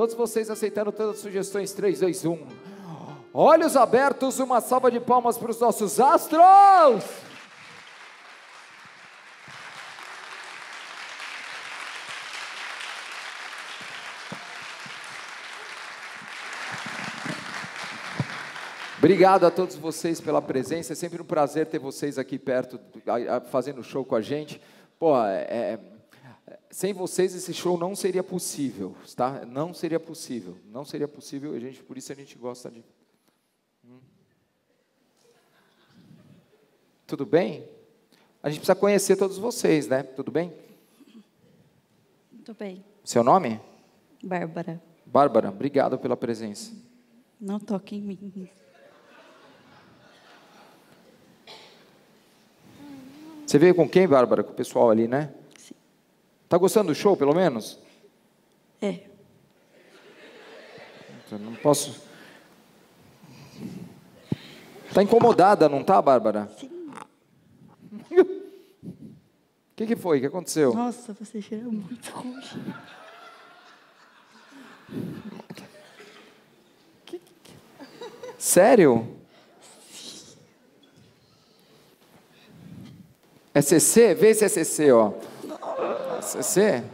Todos vocês aceitando todas as sugestões. 3, 2, 1. Olhos abertos, uma salva de palmas para os nossos astros! Obrigado a todos vocês pela presença. É sempre um prazer ter vocês aqui perto, fazendo show com a gente. Pô, é, é, sem vocês esse show não seria possível, tá? Não seria possível, não seria possível. A gente, por isso a gente gosta de. Hum. Tudo bem? A gente precisa conhecer todos vocês, né? Tudo bem? Tudo bem. Seu nome? Bárbara. Bárbara, obrigado pela presença. Não toque em mim. Você veio com quem, Bárbara? Com o pessoal ali, né? Tá gostando do show, pelo menos? É. Não posso. Tá incomodada, não tá, Bárbara? Sim. O que, que foi? O que aconteceu? Nossa, você cheira muito ruim. Sério? É CC? Vê se é CC, ó. É CC?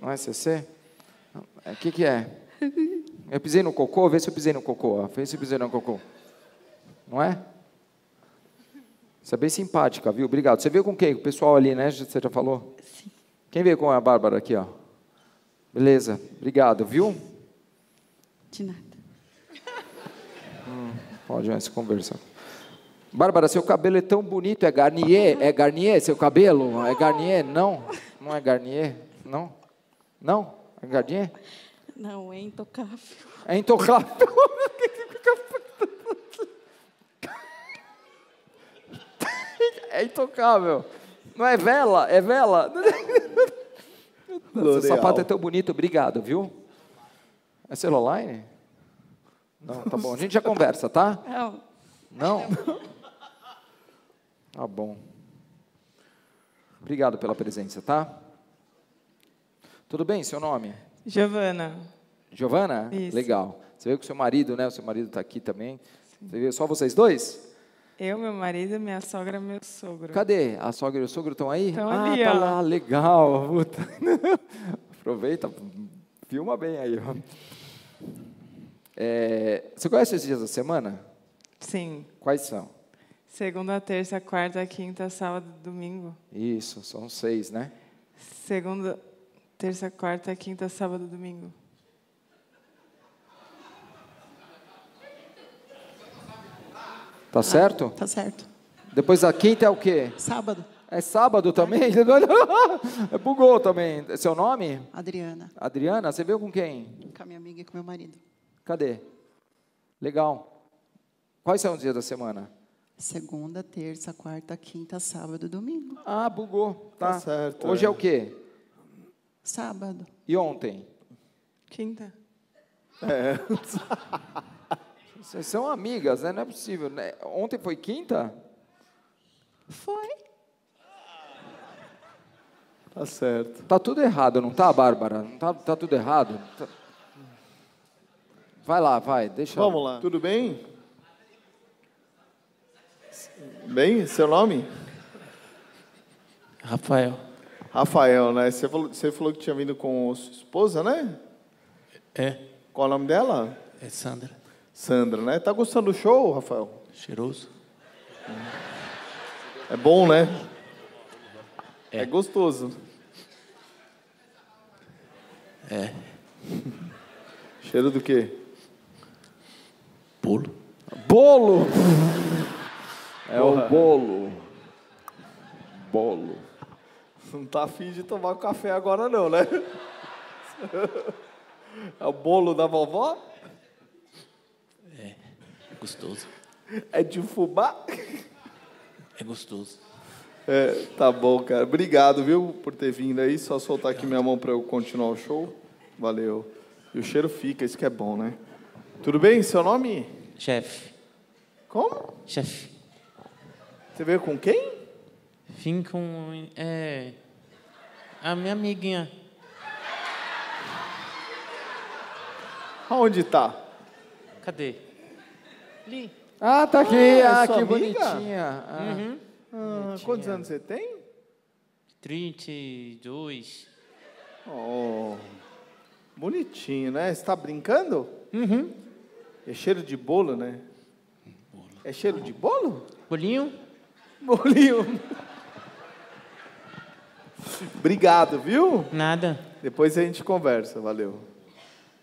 Não, é CC? O que, que é? Eu pisei no cocô? Vê se eu pisei no cocô. Vê se eu pisei no cocô. Não é? Você é bem simpática, viu? Obrigado. Você veio com quem? O pessoal ali, né? Você já falou? Sim. Quem veio com a Bárbara aqui, ó? Beleza. Obrigado, viu? De nada. Hum, pode mais conversar. Bárbara, seu cabelo é tão bonito, é Garnier? É Garnier seu cabelo? É Garnier? Não? Não é Garnier? Não? Não? É Garnier? Não, é intocável. É intocável. É intocável. Não é vela? É vela? Seu sapato é tão bonito, obrigado, viu? É celular? Não, tá bom. A gente já conversa, tá? Não. Não? Tá bom. Obrigado pela presença, tá? Tudo bem, seu nome? Giovana. Giovana? Isso. Legal. Você veio com seu marido, né? O seu marido está aqui também. Você veio só vocês dois? Eu, meu marido, minha sogra e meu sogro. Cadê? A sogra e o sogro estão aí? Estão ah, ali, tá ó. lá, legal. Aproveita, filma bem aí. É, você conhece os dias da semana? Sim. Quais são? Segunda, terça, quarta, quinta, sábado, domingo. Isso, são seis, né? Segunda, terça, quarta, quinta, sábado, domingo. Tá certo? Tá certo. Depois a quinta é o quê? Sábado, É sábado também? Bugou também. É Seu nome? Adriana, Adriana, você veio com quem? com a minha amiga e com meu marido. Cadê? Legal. Quais são os dias da semana? Segunda, terça, quarta, quinta, sábado, domingo. Ah, bugou. Tá, Tá certo, Hoje é. é o quê? Sábado. E ontem? Quinta. Vocês são amigas, né? Não é possível. né? Ontem foi quinta? Foi. Tá certo. Tá tudo errado, não tá, Bárbara? Não tá, tá tudo errado? Tá- Vai lá, vai, deixa. Vamos lá. Tudo bem? Bem, seu nome? Rafael. Rafael, né? Você falou, você falou que tinha vindo com sua esposa, né? É, Qual o nome dela? é Sandra. Sandra, né? Tá gostando do show, Rafael? Cheiroso. É bom, né? É. É gostoso. É, Cheiro do quê? bolo. Bolo! É o bolo. Bolo. Não tá afim de tomar café agora não, né? É o bolo da vovó? É gostoso. É de fubá? É gostoso. É, tá bom, cara. Obrigado, viu, por ter vindo aí. Só soltar aqui minha mão para eu continuar o show. Valeu. E o cheiro fica, isso que é bom, né? Tudo bem? Seu nome? Chefe. Como? Chefe. Você veio com quem? Vim com. É. A minha amiguinha. Aonde tá? Cadê? Ali. Ah, tá aqui. Ah, Ah, que amiga? bonitinha. Ah. Uhum. Ah, quantos anos você tem? 32. Oh, bonitinho, né? Você tá brincando? Uhum. É cheiro de bolo, né? É cheiro de bolo? Bolinho? Bolinho. Obrigado, viu? Nada. Depois a gente conversa. Valeu.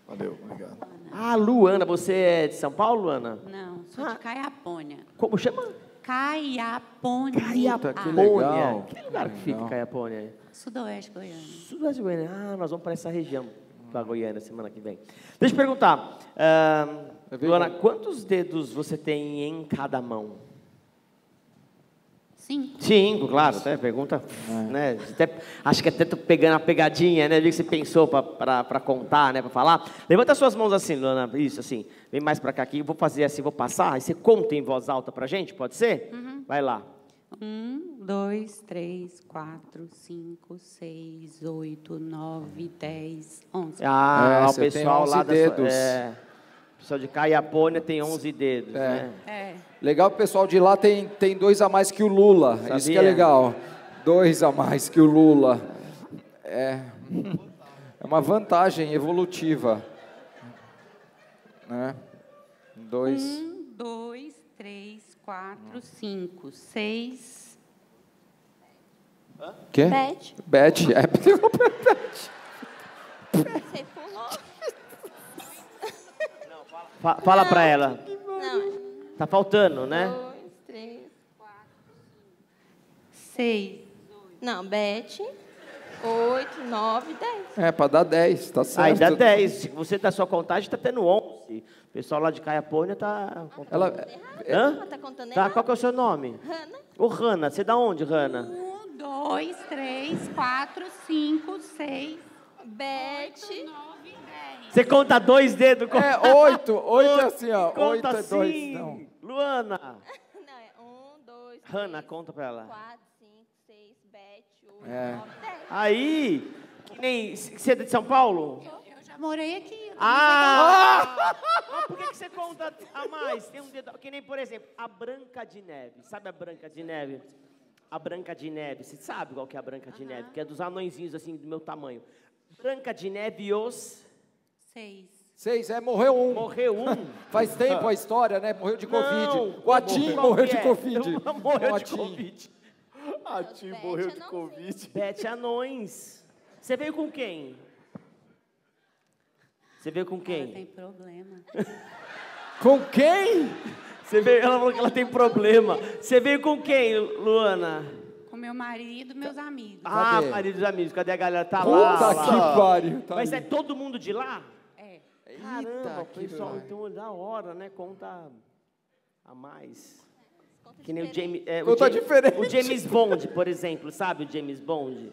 Valeu, obrigado. Ah, Luana, você é de São Paulo, Luana? Não, sou de Caiapônia. Como chama? Caiapônia. Puta, que Ah, legal. Que lugar que fica. Caiapônia? Sudoeste Goiânia. Sudoeste Goiânia. Ah, nós vamos para essa região, para Goiânia, semana que vem. Deixa eu perguntar. ah, veio Luana, quantos dedos você tem em cada mão? Cinco. Cinco, claro, até pergunta, né? Até, acho que até tô pegando a pegadinha, né? Vi que você pensou para contar, né? Para falar. Levanta suas mãos assim, Luana, isso, assim. Vem mais para cá aqui, eu vou fazer assim, vou passar, aí você conta em voz alta pra gente, pode ser? Vai lá. Um, dois, três, quatro, cinco, seis, oito, nove, dez, onze. Ah, É, o pessoal 11 lá da dedos. Sua, é, pessoal de Caiapônia tem 11 dedos, É. né? É. Legal que o pessoal de lá tem, tem dois a mais que o Lula. Isso que é Sabia? legal. Dois a mais que o Lula. É, é uma vantagem evolutiva. Né? Dois. Um, dois, três, quatro, cinco, seis. Quê? Beth, Beth. É, você pulou? Fa- fala pra ela. Não. Tá faltando, né? Dois, três, Seis. Não, Beth. Oito, nove, dez. é para dar 10, tá certo. Aí dá 10. Se você da sua contagem, tá tendo 11. O pessoal lá de Caiapônia tá... Ela, Hã? Ela tá contando Tá, qual que é o seu nome? Hanna. Ô, Rana, você da onde, Rana? Um, dois, três, quatro, cinco, seis, Beth. nove, dez. Você conta dois dedos? com- é oito. Oito é assim, ó. Conta Oito é dois. assim. Não. Luana. Não, é um, dois, três, conta pra ela. quatro, cinco, seis, Beth, oito, É. nove, dez. Aí, que nem... Você é de São Paulo? Eu já morei aqui. eu Ah! Mas por que, que você conta a mais? Tem um dedo. Que nem, por exemplo, a Branca de Neve. Sabe a Branca de Neve? A Branca de Neve. Você sabe qual que é a Branca de Neve? Que é dos anõezinhos assim do meu tamanho. Branca de Neve e os. Seis. Seis, é, morreu um. Morreu um. Faz tempo a história, né? Morreu de Covid. Não, o Atim morreu de é? Covid. Morreu O de Atim. Covid. A Tim Beth, morreu eu de Covid. Bete Anões. Você veio com quem? Você veio com Ela quem? tem problema. Com quem? Você veio, ela falou que ela tem problema. Você veio com quem, Luana? Com meu marido e meus amigos. Ah, Cadê? marido dos amigos. Cadê a galera? Tá lá. Puta lá. que pariu. Tá Mas é ali. todo mundo de lá? É. Caramba, o que pessoal, pariu. então, da hora, né? Conta a mais. Conta Que nem o diferente. James... É, o Conta James- diferente. O James Bond, por exemplo. Sabe o James Bond?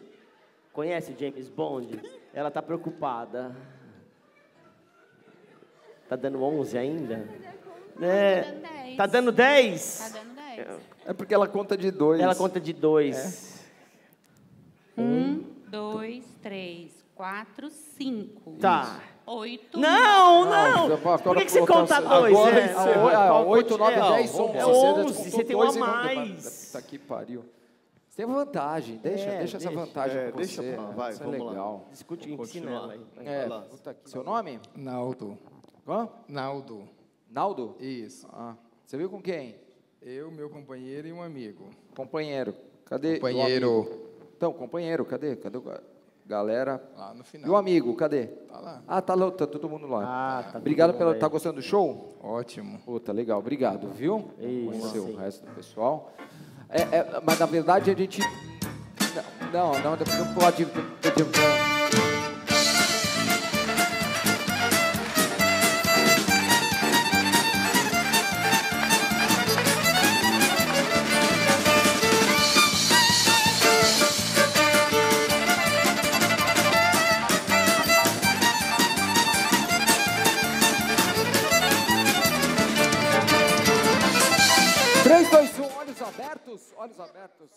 Conhece o James Bond? Ela tá preocupada. Tá dando 11 ainda? É, dando 10. tá dando 10? Tá dando dez. É porque ela conta de dois. Ela conta de 2. Um, dois, três, quatro, cinco. Tá. Oito. Não, Não, não. Por que, que você conta dois? agora é? encerrou. Ah, Qual- oito, nove, é, dez, ó, onze. É Você já 11, contou você tem uma a mais. Puta que pariu. Você tem vantagem. Deixa, É, deixa essa deixa. vantagem É, com deixa você. pra lá, vai, Isso é vamos lá. legal. Discute, ensina ela aí. É, Vai lá. puta que- Seu nome? Naldo. Hã? Naldo. Naldo? Isso. Ah, você viu com quem? Eu, meu companheiro e um amigo. Companheiro. Cadê? Companheiro. Então, companheiro, cadê? Cadê o galera? Lá no E o final. amigo, cadê? Tá lá. Ah, tá, lá, tá todo mundo lá. Ah, tá Obrigado aí. Tá gostando do show? Ótimo. Puta, legal, obrigado, viu? Isso, sim. o resto do pessoal. É, é, mas na verdade a gente. Não, não, não, não pode. Três, dois, um, olhos abertos, olhos abertos.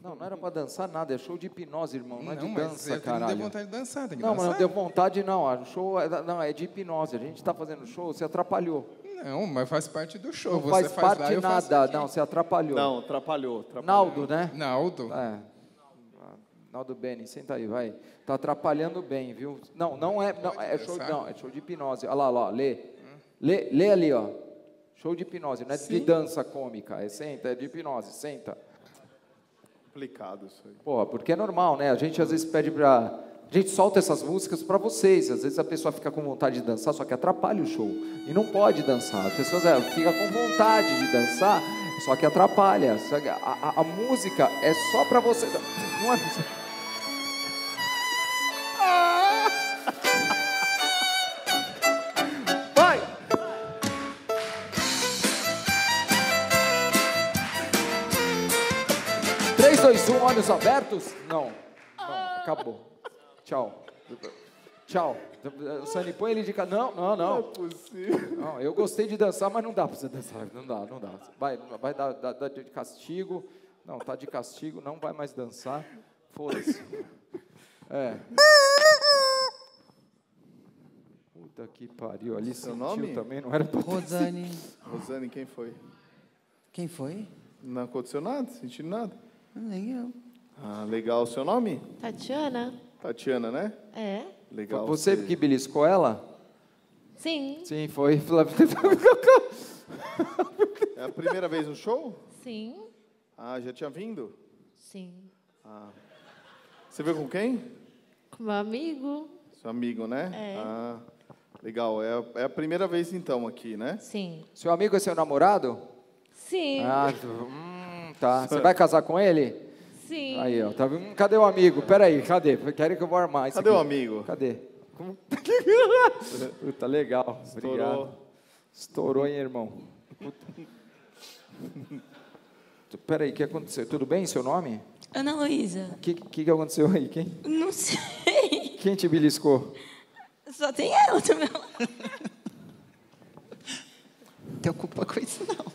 Não, não era pra dançar nada, é show de hipnose, irmão, não, é de mas dança, eu não caralho. deu vontade de dançar, tem que Não, mas dançar. não deu vontade não, o show é, não, é de hipnose, a gente tá fazendo show, você atrapalhou. Não, mas faz parte do show. Não Você faz faz lá, parte eu faço nada, não, você atrapalhou. Não, atrapalhou. atrapalhou. Naldo, né? Naldo. É. Naldo Beni, senta aí, vai. Tá atrapalhando bem, viu? Não, não é, não, é show, não, é show de hipnose. Olha lá, olha lá, lê. Lê, lê ali, ó. Show de hipnose, não é de dança cômica, é senta, é de hipnose, senta. Complicado isso aí. Porra, porque é normal, né? A gente às vezes pede pra. A gente solta essas músicas pra vocês. Às vezes a pessoa fica com vontade de dançar, só que atrapalha o show. E não pode dançar. As pessoas é, ficam com vontade de dançar, só que atrapalha. A, a- a música é só pra você. Não é. Olhos abertos? Não. Não, acabou. Tchau. Tchau. O Sani, põe ele de cá. Não, não, não. É possível. Não, eu gostei de dançar, mas não dá pra você dançar. Não dá, não dá. Vai, vai dar, dar- dar de castigo. Não, tá de castigo, não vai mais dançar. Foda-se. É. Puta que pariu. Ali Seu sentiu nome? também, não era pra Rosane, Rosane, quem foi? quem foi? Não aconteceu nada? Sentindo nada? Nem eu. Ah, legal. Seu nome? Tatiana? Tatiana, né? É? Legal. Você que beliscou ela? Sim. Sim, foi. É a primeira vez no show? Sim. Ah, já tinha vindo? Sim. Você veio com quem? Com meu amigo? Seu amigo, né? É. Ah, legal. É a, é a primeira vez então aqui, né? Sim. Seu amigo é seu namorado? Sim. Ah, hum, tá. Você vai casar com ele? Sim. Aí, ó. Tá, hum, cadê o amigo? Peraí, cadê? Querem que eu vou armar isso Cadê aqui. o amigo? Cadê? Como- Puta, legal. Obrigado. Estourou, hein, irmão? Peraí, o que aconteceu? Tudo bem, seu nome? Ana Luísa. O que, que, que aconteceu aí? Quem, Não sei. quem te beliscou? Só tem ela do meu lado. Não tem culpa com isso, não.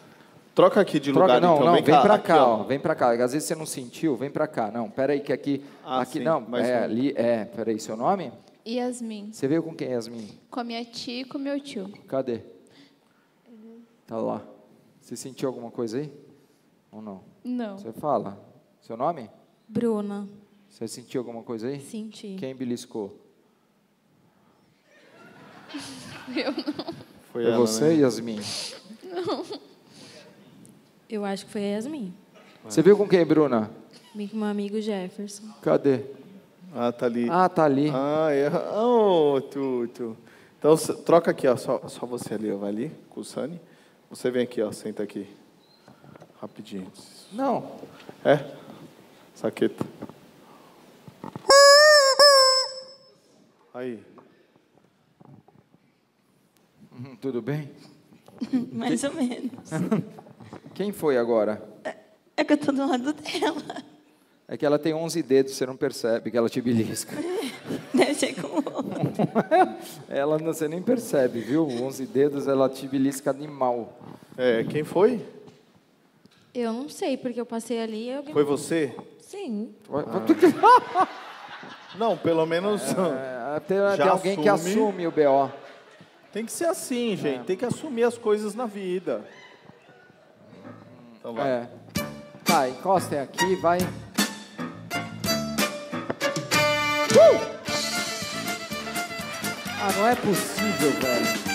Troca aqui de Troca, lugar, não, então. não, vem, pra aqui, cá, ó. Vem pra cá. Às vezes você não sentiu, vem pra cá. Não, peraí, que aqui. Ah, aqui sim, não, é um. ali. É, peraí, seu nome? Yasmin. Você veio com quem, Yasmin? Com a minha tia e com meu tio. Cadê? Tá lá. Você sentiu alguma coisa aí? Ou não? Não. Você fala. Seu nome? Bruna. Você sentiu alguma coisa aí? Senti. Quem beliscou? Eu não. Foi Foi ela, você, né? Yasmin? Eu acho que foi a Yasmin. Você viu com quem, Bruna? Vim com meu amigo Jefferson. Cadê? Ah, tá ali. Ah, tá ali. Ah, é. Oh, Tuto. Então, s- troca aqui, ó. Só, só você ali, ó. Vai ali, com o Sani. Você vem aqui, ó. Senta aqui. Rapidinho. Não. É? Saqueta. Aí. Tudo bem? Mais ou menos. Quem foi agora? É que eu tô do lado dela. É que ela tem 11 dedos, você não percebe que ela te belisca. Deve ser com ela não- você nem percebe, viu? 11 dedos, ela te belisca animal. É, quem foi? Eu não sei, porque eu passei ali e alguém... Foi você? Sim. Não, pelo menos. É, tem, já tem alguém que assume o BO. Tem que ser assim, gente. Tem que assumir as coisas na vida. Então vai. É. Tá, encostem aqui, vai. Ah, não é possível, velho.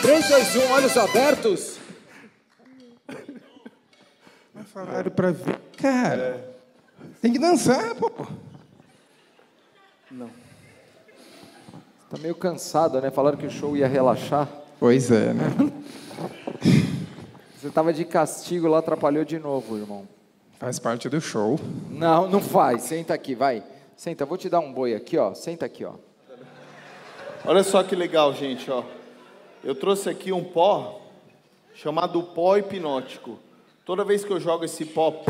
Três, dois, um, olhos abertos. Falaram pra vir. Cara, tem que dançar, pô. Não. Tá meio cansado, né? Falaram que o show ia relaxar. Pois é, né? Você tava de castigo lá, atrapalhou de novo, irmão. Faz parte do show. Não, não faz. Senta aqui, vai. Senta, vou te dar um boi aqui, ó. Senta aqui, ó. Olha só que legal, gente, ó. Eu trouxe aqui um pó chamado pó hipnótico. Toda vez que eu jogo esse pó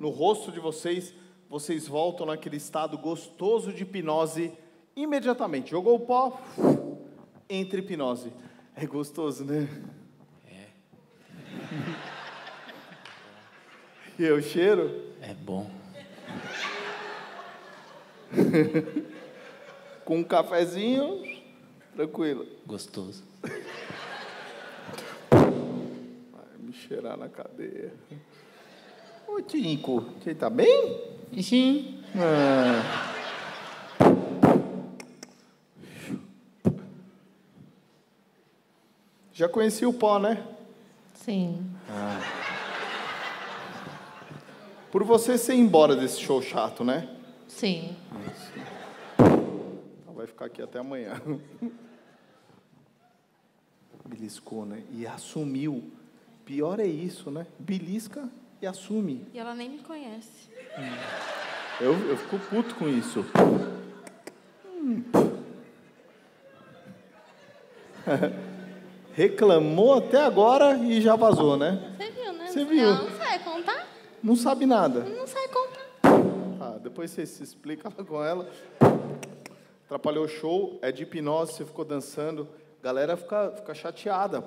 no rosto de vocês, vocês voltam naquele estado gostoso de hipnose imediatamente. Jogou o pó, entra em hipnose. É gostoso, né? É. e o cheiro? É bom. Com um cafezinho, tranquilo. Gostoso. Cheirar na cadeia. Ô, Tinco, você tá bem? Sim. Ah. Já conheci o pó, né? Sim. Por você ser embora desse show chato, né? Sim. Então vai ficar aqui até amanhã. Beliscou, né? E assumiu. Pior é isso, né? Belisca e assume. E ela nem me conhece. Eu, eu fico puto com isso. Reclamou até agora e já vazou, né? Você viu, né? Você viu. Ela não sabe contar? Não sabe nada. Não sabe contar. Ah, depois você se explica com ela. Atrapalhou o show, é de hipnose, você ficou dançando. Galera fica, fica chateada.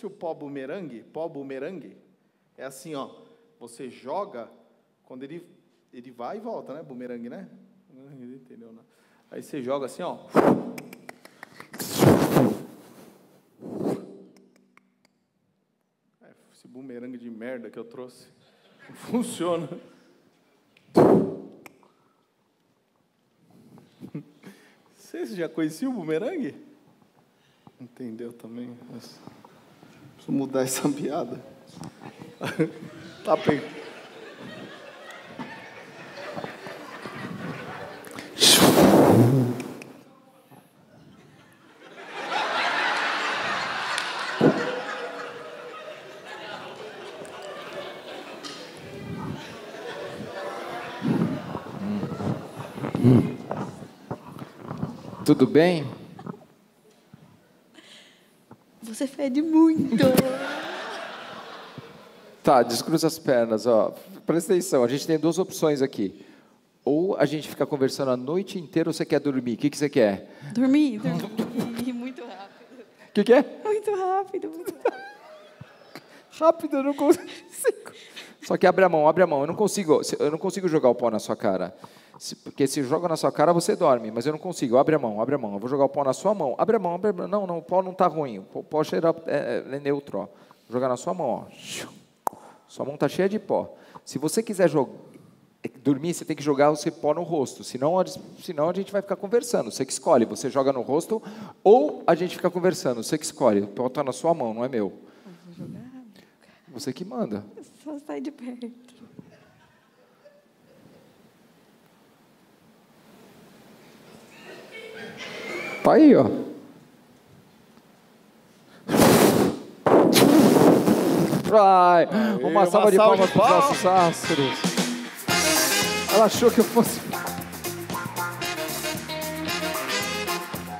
Conhece o pó bumerangue? Pó bumerangue? É assim, ó. Você joga, quando ele, ele vai e volta, né? Bumerangue, né? Entendeu, né? Aí você joga assim, ó. É, esse bumerangue de merda que eu trouxe. Não funciona. Você já conhecia o bumerangue? Entendeu também? Mas Preciso mudar essa piada. tá bem. Tudo bem? Você fede muito. Tá, descruza as pernas, ó. Presta atenção, a gente tem duas opções aqui. Ou a gente fica conversando a noite inteira ou você quer dormir? O que, que você quer? Dormir, dormir. Muito rápido. O que, que é? Muito rápido, muito rápido. Rápido, eu não consigo. Só que abre a mão, abre a mão. Eu não consigo, eu não consigo jogar o pó na sua cara. Porque se joga na sua cara, você dorme. Mas eu não consigo. Abre a mão, abre a mão. Eu vou jogar o pó na sua mão. Abre a mão, abre a mão. Não, não, o pó não está ruim. O pó- cheira, é, é neutro. Ó. Vou jogar na sua mão. Ó. Sua mão está cheia de pó. Se você quiser jogar, dormir, você tem que jogar o seu pó no rosto. Senão, senão a gente vai ficar conversando. Você que escolhe. Você joga no rosto ou a gente fica conversando. Você que escolhe. O pó está na sua mão, não é meu. Você que manda. Só sai de perto. Tá aí, ó. Vai, uma uma salva de palmas para os nossos astros. Ela achou que eu fosse